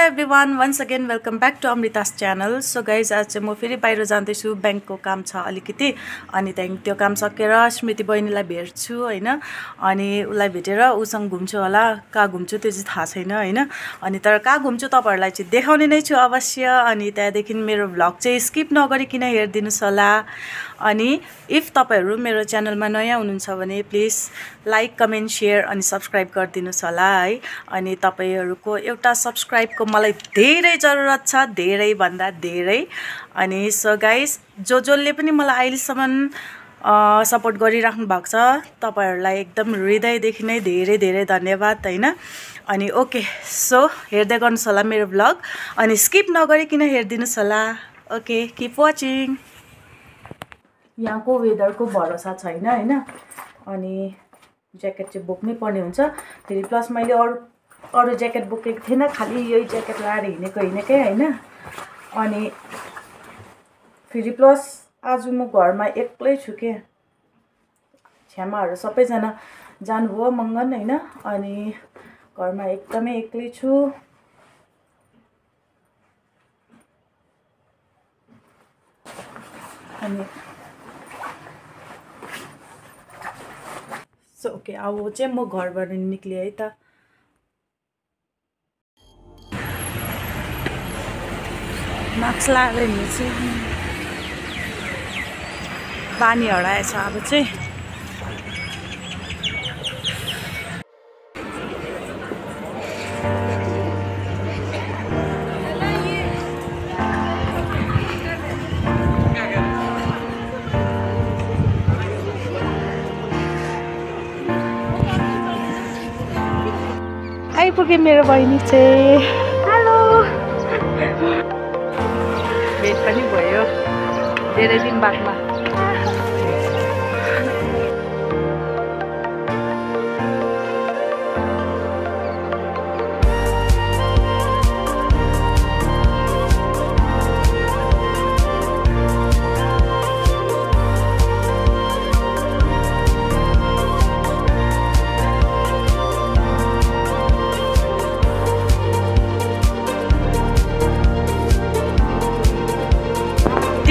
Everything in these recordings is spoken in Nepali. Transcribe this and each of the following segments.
Everyone once again welcome back to Amrita's channel so guys आज चाहिँ म फेरि बाहिर जाँदैछु। ब्याङ्कको काम छ अलिकति। अनि त्यहाँदेखि त्यो काम सकेर स्मृति बहिनीलाई भेट्छु होइन? अनि उसलाई भेटेर उसँग घुम्छु होला। कहाँ घुम्छु त्यो चाहिँ थाहा छैन होइन? अनि तर कहाँ घुम्छु तपाईँहरूलाई चाहिँ देखाउने नै छु अवश्य। अनि त्यहाँदेखि मेरो भ्लग चाहिँ स्किप नगरिकन हेरिदिनुहोस् होला। अनि इफ तपाईँहरू मेरो च्यानलमा नयाँ हुनुहुन्छ भने प्लिज लाइक कमेन्ट सेयर अनि सब्सक्राइब गरिदिनुहोस् होला है? अनि तपाईँहरूको एउटा सब्सक्राइबको मलाई धेरै जरुरत छ धेरैभन्दा धेरै। अनि सो गाइस जो जसले पनि मलाई अहिलेसम्म सपोर्ट गरिराख्नु भएको छ। तपाईँहरूलाई एकदम हृदयदेखि नै धेरै धेरै धन्यवाद होइन? अनि ओके सो हेर्दै गर्नुहोस् होला मेरो भ्लग अनि स्किप नगरिकन हेरिदिनुहोस् होला? ओके किप वाचिङ यहाँको वेदरको भरोसा छैन होइन? अनि ज्याकेट चाहिँ बोक्नै पर्ने हुन्छ। फेरि प्लस मैले अरू अरू ज्याकेट बोकेको थिएन खालि यही ज्याकेट लगाएर हिँडेको हिँडेकै होइन। अनि फेरि प्लस आज म घरमा एक्लै छु के? छ्यामाहरू सबैजना जानुभयो मङ्गन होइन अनि घरमा एकदमै एक्लै छु। अनि सो ओके अब चाहिँ म घरबाट निक्लेँ है त। मास्क लगाएर हिँड्छु पानी हराएछ अब चाहिँ आइपुगेँ मेरो बहिनी चाहिँ। हेलो। भेट पनि भयो। धेरै दिन बादमा।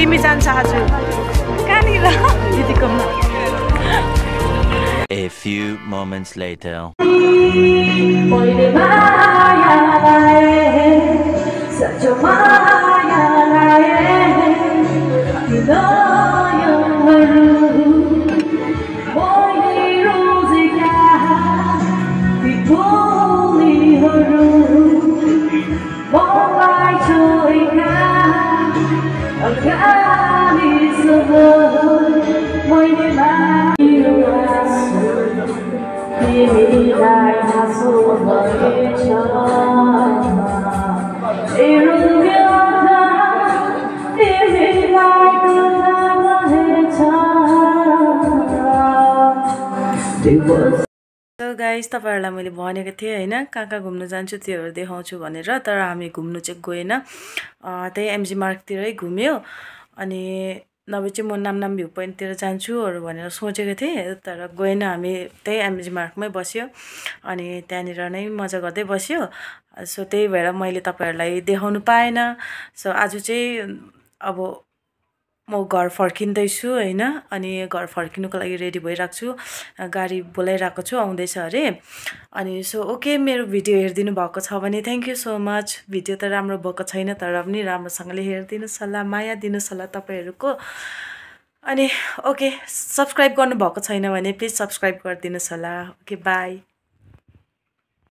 तिमी जान्छ आज। कहाँनिर? दिदीकोमा A few moments later. मैले माया लाए सचो माया ở cả đi rồi mỗi đêm anh yêu khi mình lại hạ xuống với trời yêu It was so guys तपाईँहरूलाई मैले भनेको थिएँ होइन कहाँ कहाँ घुम्नु जान्छु त्योहरू देखाउँछु भनेर तर हामी घुम्नु चाहिँ गएन। त्यही एमजी मार्गतिरै घुम्यो। अनि नभए चाहिँ म नामनाम भ्यू पोइन्टतिर जान्छुहरू भनेर सोचेको थिएँ तर गएन हामी त्यही एमजी मार्गमै बस्यो। अनि त्यहाँनिर नै मजा गर्दै बस्यो। सो त्यही भएर मैले तपाईँहरूलाई देखाउनु पाएन। सो आज चाहिँ अब म घर फर्किँदैछु होइन? अनि घर फर्किनुको लागि रेडी भइरहेको छु गाडी बोलाइरहेको छु आउँदैछ अरे। अनि सो ओके मेरो भिडियो हेरिदिनु भएको छ भने thank you so much video त राम्रो भएको छैन तर पनि राम्रोसँगले हेरिदिनुहोस् होला माया दिनुहोस् होला तपाईँहरूको। अनि ओके सब्सक्राइब गर्नुभएको छैन भने प्लिज सब्सक्राइब गरिदिनुहोस् होला। Okay by